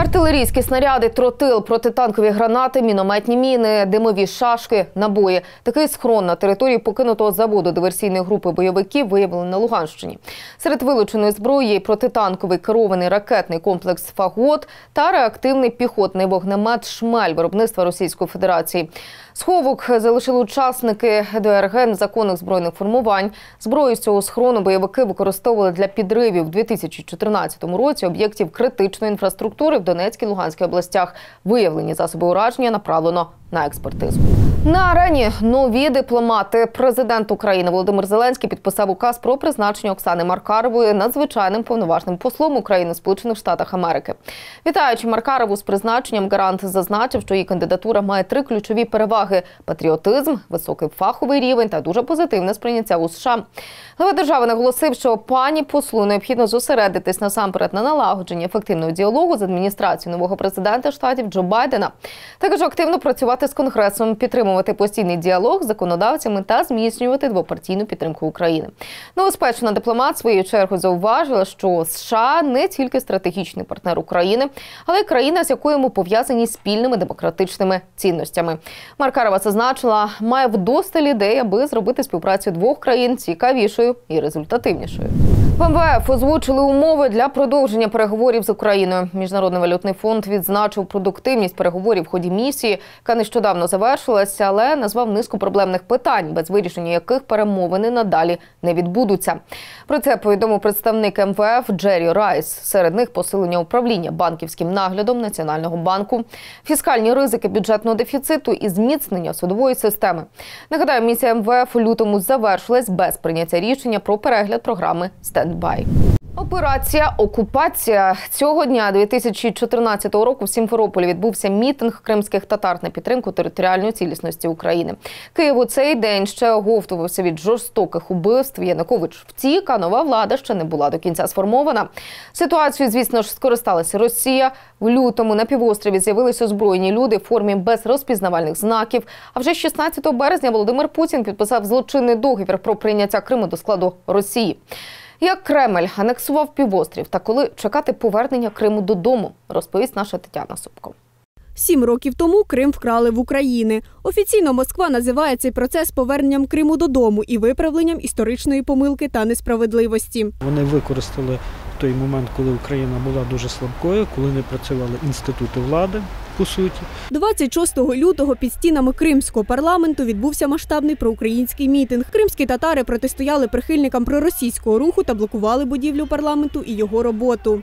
Артилерійські снаряди, тротил, протитанкові гранати, мінометні міни, димові шашки, набої. Такий схрон на території покинутого заводу диверсійної групи бойовиків виявили на Луганщині. Серед вилученої зброї протитанковий керований ракетний комплекс Фагот та реактивний піхотний вогнемет Шмель виробництва Російської Федерації. Сховок залишили учасники ДРГ незаконних збройних формувань. Зброю з цього схрону бойовики використовували для підривів у 2014 році об'єктів критичної інфраструктури в Донецькій Луганській областях. Виявлені засоби ураження направлено на експертизу. На арені нові дипломати. Президент України Володимир Зеленський підписав указ про призначення Оксани Маркарової надзвичайним повноважним послом України Сполучених Штатах Америки. Вітаючи Маркарову з призначенням, гарант зазначив, що її кандидатура має три ключові переваги: патріотизм, високий фаховий рівень та дуже позитивне сприйняття у США. Глава держави наголосив, що пані послу необхідно зосередитись насамперед на налагодженні ефективного діалогу з адміністрацією нового президента штатів Джо Байдена. Також активно працювати з конгресом, підтримувати постійний діалог з законодавцями та зміцнювати двопартійну підтримку України. Новоспечна дипломат своєю чергою зауважила, що США не тільки стратегічний партнер України, але й країна, з якою ми пов'язані спільними демократичними цінностями. Маркарова зазначила, має вдосталь ідей, аби зробити співпрацю двох країн цікавішою і результативнішою. В МВФ озвучили умови для продовження переговорів з Україною. Міжнародний валютний фонд відзначив продуктивність переговорів в ході місії, яка нещодавно завершилася, але назвав низку проблемних питань, без вирішення яких перемовини надалі не відбудуться. Про це повідомив представник МВФ Джері Райс. Серед них посилення управління банківським наглядом Національного банку, фіскальні ризики бюджетного дефіциту і зміцнення судової системи. Нагадаю, місія МВФ у лютому завершилась без прийняття рішення про перегляд програми «Стендбай». Операція Окупація цього дня 2014 року в Сімферополі відбувся мітинг кримських татар на підтримку територіальної цілісності України. Київ у цей день ще оговтувався від жорстоких убивств. Янукович втік, а нова влада ще не була до кінця сформована. Ситуацію, звісно ж, скористалася Росія. В лютому на півострові з'явилися озброєні люди в формі без розпізнавальних знаків. А вже 16 березня Володимир Путін підписав злочинний договір про прийняття Криму до складу Росії. Як Кремль анексував півострів та коли чекати повернення Криму додому, розповість наша Тетяна Собко. Сім років тому Крим вкрали в України. Офіційно Москва називає цей процес поверненням Криму додому і виправленням історичної помилки та несправедливості. Вони використали той момент, коли Україна була дуже слабкою, коли не працювали інститути влади. По суті, 26 лютого під стінами кримського парламенту відбувся масштабний проукраїнський мітинг. Кримські татари протистояли прихильникам проросійського руху та блокували будівлю парламенту і його роботу.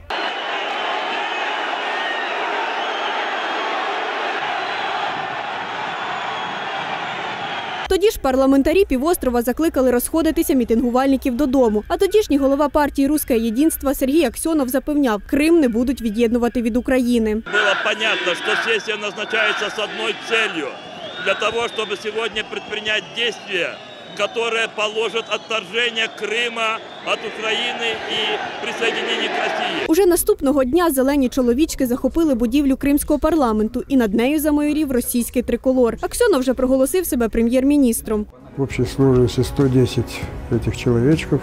Тоді ж парламентарі півострова закликали розходитися мітингувальників додому. А тодішній голова партії Руське єдинство Сергій Аксьонов запевняв, Крим не будуть від'єднувати від України. Було понятно, що сесія назначається з однією цілею – для того, щоб сьогодні предпринять дії, которые положат отторжение Крыма от України і присоединение к Росії. Уже наступного дня зелені чоловічки захопили будівлю кримського парламенту і над нею замайорів російський триколор. Аксьонов вже проголосив себе прем'єр-міністром. В общей сложности 110 этих человечков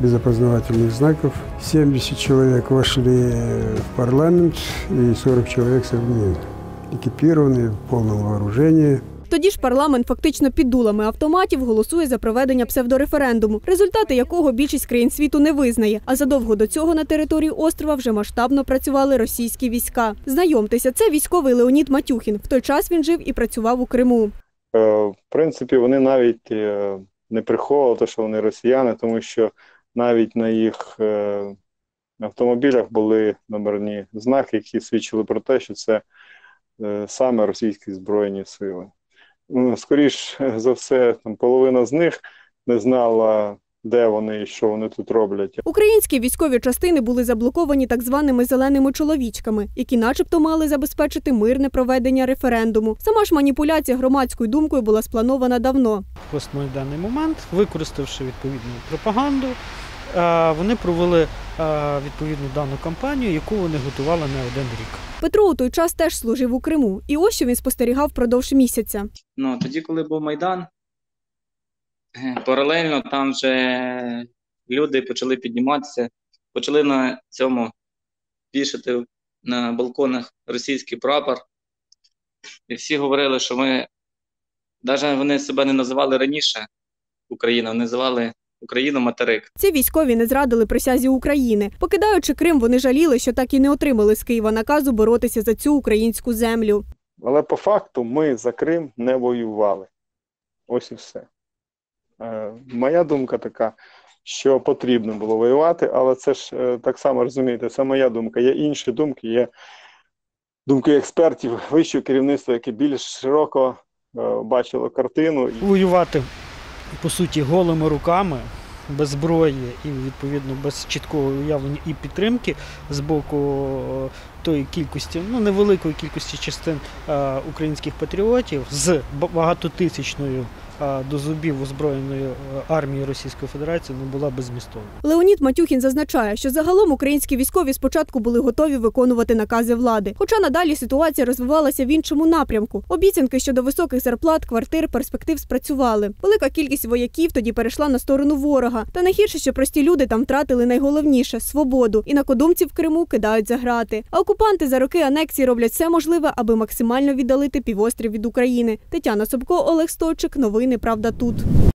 без опознавательных знаков. 70 человек вошли в парламент и 40 человек соединены. Экипированные, в полном вооружении. Тоді ж парламент фактично під дулами автоматів голосує за проведення псевдореферендуму, результати якого більшість країн світу не визнає. А задовго до цього на території острова вже масштабно працювали російські війська. Знайомтеся, це військовий Леонід Матюхін. В той час він жив і працював у Криму. Е, В принципі, вони навіть е, не приховували, що вони росіяни, тому що навіть на їх е, автомобілях були номерні знаки, які свідчили про те, що це саме російські збройні сили. Ну, Скоріш за все, там половина з них не знала, де вони і що вони тут роблять. Українські військові частини були заблоковані так званими зеленими чоловічками, які, начебто, мали забезпечити мирне проведення референдуму. Сама ж маніпуляція громадською думкою була спланована давно. даний момент, використавши відповідну пропаганду, вони провели е, відповідну дану кампанію, яку вони готували не один рік. Петро у той час теж служив у Криму, і ось що він спостерігав впродовж місяця. Ну, тоді, коли був Майдан, е, паралельно там вже люди почали підніматися, почали на цьому вішати на балконах російський прапор. І всі говорили, що ми, навіть вони себе не називали раніше Україна, вони називали Україну материк. Ці військові не зрадили присязі України. Покидаючи Крим, вони жаліли, що так і не отримали з Києва наказу боротися за цю українську землю. Але по факту ми за Крим не воювали. Ось і все. Е, моя думка така, що потрібно було воювати, але це ж е, так само розумієте, це моя думка. Є інші думки, є думки експертів вищого керівництва, яке більш широко е, бачило картину. Воювати, по суті, голими руками, без зброї і відповідно без чіткого уявлення і підтримки з боку е, тої кількості, ну невеликої кількості частин е, українських патріотів з багатотисячною е, до зубів озброєною е, армією Російської Федерації не була беззмістовною. Леонід Матюхін зазначає, що загалом українські військові спочатку були готові виконувати накази влади. Хоча надалі ситуація розвивалася в іншому напрямку. Обіцянки щодо високих зарплат, квартир, перспектив спрацювали. Велика кількість вояків тоді перейшла на сторону ворога. Та найгірше, що прості люди там втратили найголовніше свободу, і накодумців в Криму кидають за грати. А окупанти за роки анексії роблять все можливе, аби максимально віддалити півострів від України. Тетяна Собко, Олег Стойчик. Новини Правда тут.